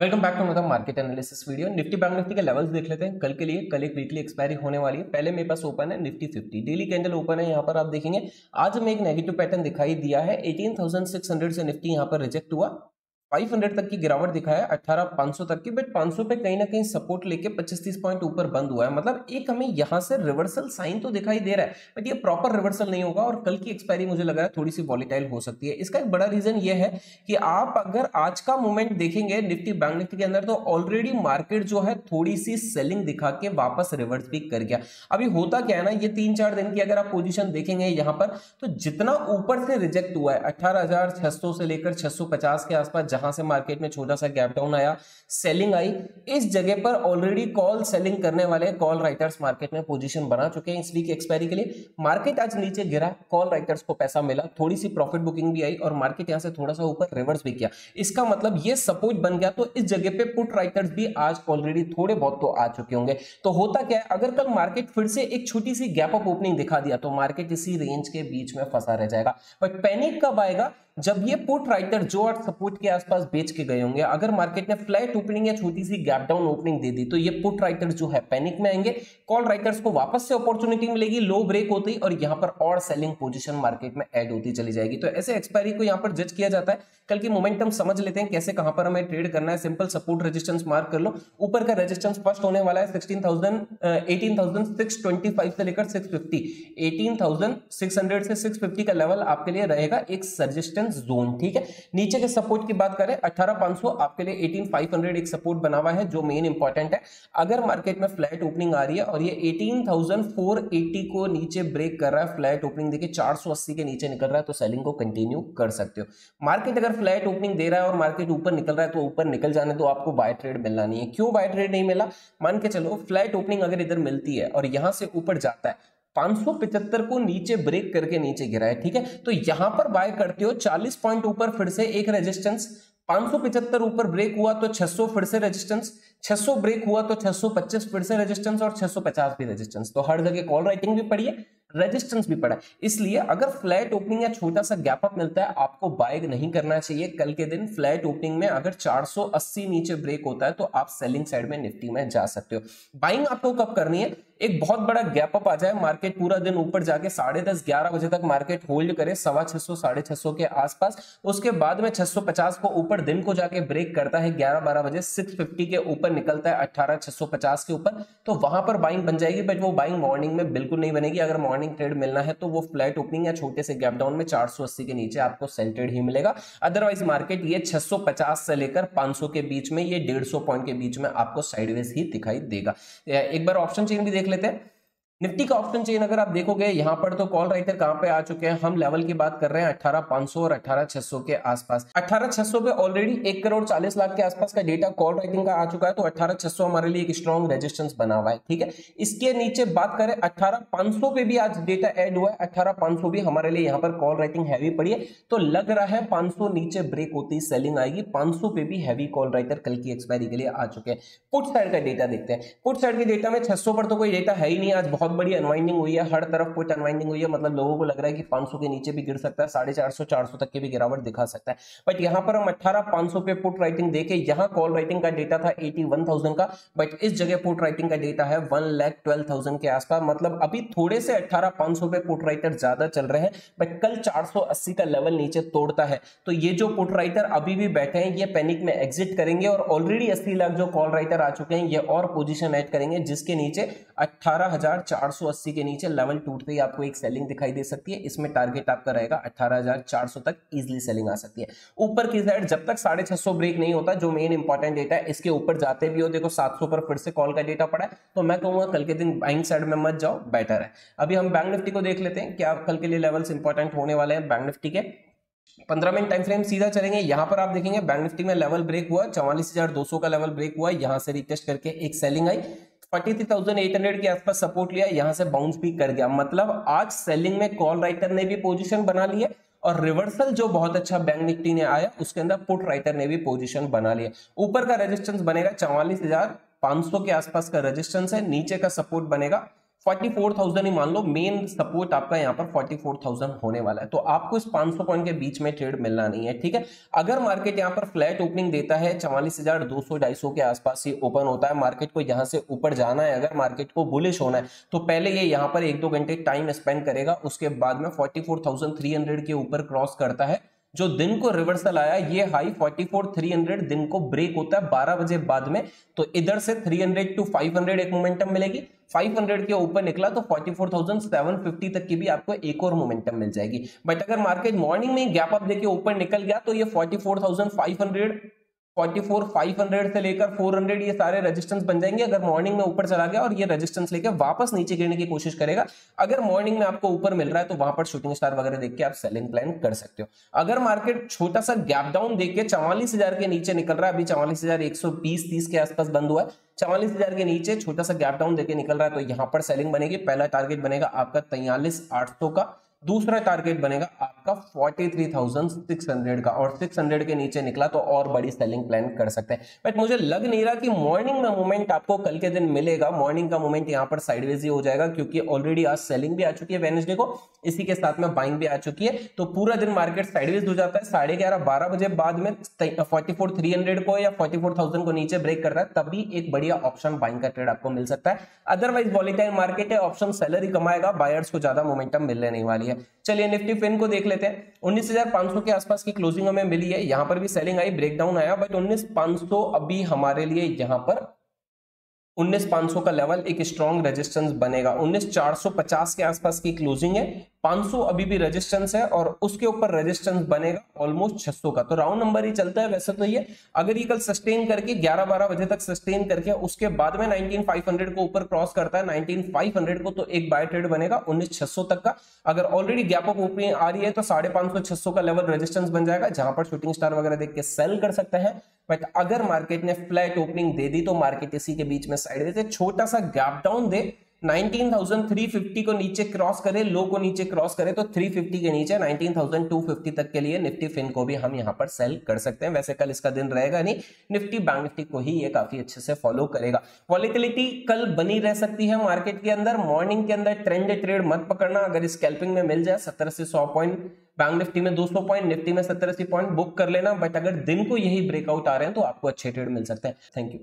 Welcome back to मतलब market analysis video Nifty bank Nifty के levels देख लेते हैं। कल के लिए कल एक वीकली एक्सपायरी होने वाली है। पहले मेरे पास ओपन है निफ्टी 50 डेली कैंडल ओपन है यहाँ पर आप देखेंगे। आज हमें एक नेगेटिव पैटर्न दिखाई दिया है। 18,600 से निफ्टी यहाँ पर रिजेक्ट हुआ। 500 तक की गिरावट दिखाया है, अठारह 500 तक की बट 500 पे कहीं ना कहीं सपोर्ट लेके 25 30 पॉइंट ऊपर बंद हुआ है। मतलब एक हमें यहाँ से रिवर्सल साइन तो दिखाई दे रहा है बट ये प्रॉपर रिवर्सल नहीं होगा और कल की एक्सपायरी मुझे लग है थोड़ी सी वॉलिटाइल हो सकती है। इसका एक बड़ा रीजन ये है कि आप अगर आज का मूवमेंट देखेंगे निफ्टी बैंक निफ्टी के अंदर तो ऑलरेडी मार्केट जो है थोड़ी सी सेलिंग दिखा के वापस रिवर्स भी कर गया। अभी होता क्या है ना, ये तीन चार दिन की अगर आप पोजिशन देखेंगे यहाँ पर तो जितना ऊपर से रिजेक्ट हुआ है, अठारह से लेकर छह सौ पचास के आसपास जहाँ से मार्केट में छोटा सा गैप डाउन आया सेलिंग आई। इस जगह पर ऑलरेडी कॉल सेलिंग करने वाले कॉल राइटर्स मार्केट में पोजीशन बना चुके हैं इस वीक एक्सपायरी के लिए। मार्केट आज नीचे गिरा कॉल राइटर्स को पैसा मिला थोड़ी सी प्रॉफिट बुकिंग भी आई और मार्केट यहाँ से थोड़ा सा ऊपर रिवर्स भी किया। इसका मतलब ये सपोर्ट बन गया तो इस जगह पे पुट राइटर्स भी आज ऑलरेडी थोड़े बहुत तो आ चुके होंगे। तो होता क्या है, अगर कल मार्केट फिर से एक छोटी सी गैप अप ओपनिंग दिखा दिया तो मार्केट इसी रेंज के बीच में फंसा रह जाएगा। बट पैनिक कब आएगा, जब ये पुट राइटर जो सपोर्ट के आसपास बेच के गए होंगे। अगर मार्केट ने फ्लैट ओपनिंग या छोटी सी गैप डाउन ओपनिंग दे दी तो ये पुट राइटर जो है पैनिक में आएँगे। कॉल राइटर्स को वापस से अपॉर्चुनिटी मिलेगी लो ब्रेक होती और यहाँ पर और सेलिंग पोजीशन मार्केट में ऐड होती चली जाएगी। तो ऐसे एक्सपायरी को यहाँ पर जज किया जाता है। कल की मोमेंटम समझ लेते हैं कैसे, कहाँ पर हमें ट्रेड करना है। सिंपल सपोर्ट रेजिस्टेंस मार्क कर लो। ऊपर का रेजिस्टेंस फ़र्स्ट होने वाला है sixteen thousand eighteen thousand six twenty five से लेकर six fifty eighteen thousand six hundred से सिक्स फिफ्टी का लेवल आपके लिए रहेगा एक सजेस्टेंस जोन ठीक है? नीचे के सपोर्ट की बात करें 18500 आपके लिए 18500 एक सपोर्ट बना हुआ है, जो मेन इंपॉर्टेंट है। अगर मार्केट में फ्लैट ओपनिंग आ रही है और ये 18480 को नीचे ब्रेक कर रहा है फ्लैट ओपनिंग देखिए 480 के नीचे निकल रहा है तो सेलिंग को कंटिन्यू कर सकते हो। मार्केट अगर फ्लैट ओपनिंग दे रहा है और मार्केट ऊपर निकल रहा है तो ऊपर निकल जाने तो आपको बाय ट्रेड मिलना नहीं है। क्यों बाय ट्रेड नहीं मिला? मान के चलो फ्लैट ओपनिंग अगर इधर मिलती है और यहाँ से ऊपर जाता है 575 को नीचे ब्रेक करके नीचे गिरा है, ठीक है? तो यहाँ पर बाय करते हो 40 पॉइंट ऊपर फिर से एक रेजिस्टेंस 575 ऊपर ब्रेक हुआ तो 600 फिर से रेजिस्टेंस 600 ब्रेक हुआ तो 625 फिर से रेजिस्टेंस और 650 भी रेजिस्टेंस तो हर जगह कॉल राइटिंग भी पड़ी है रेजिस्टेंस भी पड़ा है। इसलिए अगर फ्लैट ओपनिंग या छोटा सा गैप अप मिलता है, आपको बाइग नहीं करना चाहिए। कल के दिन फ्लैट ओपनिंग में अगर 480 नीचे ब्रेक होता है तो आप सेलिंग साइड में निफ्टी में जा सकते हो। बाइंग आपको कब करनी है? एक बहुत बड़ा गैप अप आ जाए मार्केट पूरा दिन ऊपर जाके साढ़े दस, ग्यारह बजे तक मार्केट होल्ड करे, सवा छह सौ, साढ़े छह सौ के आसपास, उसके बाद में छह सौ पचास को ऊपर दिन को जाके ब्रेक करता है, ग्यारह बारह बजे सिक्स फिफ्टी के ऊपर निकलता है अट्ठारह छह सौ पचास के ऊपर तो वहाँ पर बाइंग बन जाएगी बट वो बाइंग मॉर्निंग में बिल्कुल नहीं बनेगी। अगर मॉर्निंग ट्रेड मिलना है तो वो फ्लैट ओपनिंग या छोटे से गैप डाउन में चार सौ अस्सी के नीचे आपको सेंटेड ही मिलेगा। अदरवाइज़ मार्केट ये छह सौ पचास से लेकर पाँच के बीच में, ये डेढ़ पॉइंट के बीच में आपको साइडवेज ही दिखाई देगा। एक बार ऑप्शन चेन भी लेते हैं। निफ्टी का ऑप्शन चेन अगर आप देखोगे, यहाँ पर तो कॉल राइटर कहाँ पे आ चुके हैं? हम लेवल की बात कर रहे हैं अठारह पाँच सौ और अठारह छह सौ के आसपास। अठारह छह सौ पे ऑलरेडी एक करोड़ चालीस लाख के आसपास का डेटा कॉल राइटिंग का आ चुका है तो अठारह छह सौ हमारे लिए एक स्ट्रॉन्ग रेजिस्टेंस बना हुआ है, ठीक है? इसके नीचे बात करें, अठारह पाँच पे भी आज डेटा एड हुआ है, अठारह पाँच भी हमारे लिए यहाँ पर कॉल राइटिंग हैवी पड़ी है तो लग रहा है पाँच नीचे ब्रेक होती सेलिंग आएगी, पाँच पे भी हैवी कॉल राइटर कल की एक्सपायरी के लिए आ चुके हैं। पुट साइड का डेटा देखते हैं। पुट साइड के डेटा में छह सौ पर तो कोई डेटा है ही नहीं आज, बहुत बड़ी अनवाइंडिंग हुई है, हर तरफ़ कुछ अनवाइंडिंग हुई है। मतलब लोगों को लग रहा है कि 500 के नीचे भी गिर सकता है, साढ़े चार सौ चार सौ तक की भी गिरावट दिखा सकता है। बट यहाँ पर हम अट्ठारह पाँच पे पुट राइटिंग देखे, यहाँ कॉल राइटिंग का डेटा था एटी का बट इस जगह पुट राइटिंग का डेटा है वन लैख ट्वेल्व के आसपास। मतलब अभी थोड़े से अट्ठारह पाँच पे पुट राइटर ज़्यादा चल रहे हैं बट कल चार सौ अस्सी का लेवल नीचे तोड़ता है। तो ये जो पुट राइटर अभी भी बैठे हैं, ये पैनिक में एग्जिट करेंगे और ऑलरेडी अस्सी लाख जो कॉल राइटर आ चुके हैं, ये और पोजिशन एड करेंगे, जिसके नीचे अट्ठारह हज़ार चार सौ अस्सी के नीचे लेवल टूटते ही आपको एक सेलिंग दिखाई दे सकती है। इसमें टारगेट आपका रहेगा 18,400 तक इजीली सेलिंग आ सकती है। ऊपर की साइड जब तक साढ़े छह ब्रेक नहीं होता जो मेन इंपॉर्टेंट डेटा है इसके ऊपर जाते भी हो देखो 700 पर फिर से कॉल का डेटा पड़ा है तो मैं कहूँगा कल के दिन बाइंग साइड में मत जाओ बेटर है। अभी हम बैंक निफ्टी को देख लेते हैं क्या कल के लिए लेवल्स इंपॉर्टेंट होने वाले हैं बैंक निफ्टी के। पंद्रह मिनट टाइम फ्रेम सीधा चलेंगे यहाँ पर आप देखेंगे बैंक निफ्टी में लेवल ब्रेक हुआ चौवालीस का लेवल ब्रेक हुआ यहाँ से रिटेस्ट करके एक सेलिंग आई। 43,800 के आसपास सपोर्ट लिया यहाँ से बाउंस भी कर गया। मतलब आज सेलिंग में कॉल राइटर ने भी पोजीशन बना लिया और रिवर्सल जो बहुत अच्छा बैंक निफ्टी ने आया उसके अंदर पुट राइटर ने भी पोजीशन बना लिया ऊपर का रेजिस्टेंस बनेगा चौवालीस के आसपास का रेजिस्टेंस है नीचे का सपोर्ट बनेगा। 44,000 ही मान लो मेन सपोर्ट आपका यहाँ पर 44,000 होने वाला है। तो आपको इस 500 पॉइंट के बीच में ट्रेड मिलना नहीं है ठीक है? अगर मार्केट यहाँ पर फ्लैट ओपनिंग देता है चवालीस हज़ार दो सौ ढाई सौ के आसपास ही ओपन होता है मार्केट को यहाँ से ऊपर जाना है अगर मार्केट को बुलिश होना है तो पहले ये यहाँ पर एक दो घंटे टाइम स्पेंड करेगा उसके बाद में फोर्टी के ऊपर क्रॉस करता है जो दिन को रिवर्सल आया ये हाई 44,300 दिन को ब्रेक होता है 12 बजे बाद में। तो इधर से 300 टू 500 एक मोमेंटम मिलेगी। 500 के ऊपर निकला तो 44,750 तक की भी आपको एक और मोमेंटम मिल जाएगी। बट अगर मार्केट मॉर्निंग में गैप अप देके ऊपर निकल गया तो ये 44,500 44 500 से लेकर 400 ये सारे रेजिस्टेंस बन जाएँगे। अगर मॉर्निंग में ऊपर चला गया और ये रेजिस्टेंस लेकर वापस नीचे गिरने की कोशिश करेगा, अगर मॉर्निंग में आपको ऊपर मिल रहा है तो वहाँ पर शूटिंग स्टार वगैरह देख के आप सेलिंग प्लान कर सकते हो। अगर मार्केट छोटा सा गैप डाउन देख के चवालीस के नीचे निकल रहा है, अभी चवालीस हज़ार तीस के आसपास बंद हुआ है, चवालीस हज़ार के नीचे छोटा सा गैप डाउन देके निकल रहा है तो यहाँ पर सेलिंग बनेगी। पहला टारगेट बनेगा आपका तैयालीस आठ सौ का। दूसरा टारगेट बनेगा आपका 43,600 का और 600 के नीचे निकला तो और बड़ी सेलिंग प्लान कर सकते हैं। बट मुझे लग नहीं रहा कि मॉर्निंग में मोमेंट आपको कल के दिन मिलेगा। मॉर्निंग का मोमेंट यहाँ पर साइडवेज ही हो जाएगा क्योंकि ऑलरेडी आज सेलिंग भी आ चुकी है वेनेसडे को। इसी के साथ में बाइंग भी आ चुकी है। तो पूरा दिन मार्केट साइडवेज हो जाता है। साढ़े ग्यारह बारह बजे बाद में फोर्टी को या फोर्टी को नीचे ब्रेक कर रहा है तभी एक बढ़िया ऑप्शन बाइंग का ट्रेड आपको मिल सकता है। अदरवाइज़ वॉलिटाइल मार्केट है ऑप्शन सेलर कमाएगा। बायर्स को ज़्यादा मोमेंटम मिलने नहीं वाली है। चलिए निफ्टी फिन को देख लेते हैं। 19,500 के आसपास की क्लोजिंग हमें मिली है। यहाँ पर भी सेलिंग आई ब्रेकडाउन आया बट 19,500 अभी हमारे लिए यहाँ पर 19,500 का लेवल एक स्ट्रॉन्ग रेजिस्टेंस बनेगा। 19,450 के आसपास की क्लोजिंग है। 500 अभी भी रेजिस्टेंस है और उसके ऊपर रेजिस्टेंस बनेगा ऑलमोस्ट 600 का। तो राउंड नंबर ही चलता है वैसे तो ये अगर ये कल सस्टेन करके 11-12 बजे तक सस्टेन करके उसके बाद में 19,500 को ऊपर क्रॉस करता है 19,500 को तो एक बाय ट्रेड बनेगा 19,600 तक का। अगर ऑलरेडी गैप अप ओपनिंग आ रही है तो साढ़े पाँच का लेवल रेजिस्टेंस बन जाएगा जहाँ पर शूटिंग स्टार वगैरह देख के सेल कर सकते हैं। बट अगर मार्केट ने फ्लैट ओपनिंग दे दी तो मार्केट इसी के बीच में साइड देते छोटा सा गैप डाउन दे 19,350 को नीचे क्रॉस करे लो को नीचे क्रॉस करे तो 350 के नीचे 19,250 तक के लिए निफ्टी फिन को भी हम यहाँ पर सेल कर सकते हैं। वैसे कल इसका दिन रहेगा नहीं निफ्टी बैंक निफ्टी को ही ये काफ़ी अच्छे से फॉलो करेगा। वॉलिटिलिटी कल बनी रह सकती है मार्केट के अंदर मॉर्निंग के अंदर ट्रेंड ट्रेड मत पकड़ना। अगर स्कैल्पिंग में मिल जाए सत्तर से सौ पॉइंट बैंक निफ्टी में 200 पॉइंट निफ्टी में सत्तर अस्सी पॉइंट बुक कर लेना। बट अगर दिन को यही ब्रेकआउट आ रहे हैं तो आपको अच्छे ट्रेड मिल सकते हैं। Thank you